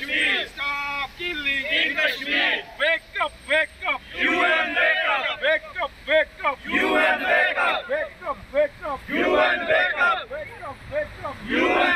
Kashmir. Stop killing in Kashmir. Wake up, wake up. UN wake up. Wake up, wake up. UN wake up. Wake up, wake up. UN wake up. Wake up, wake up. UN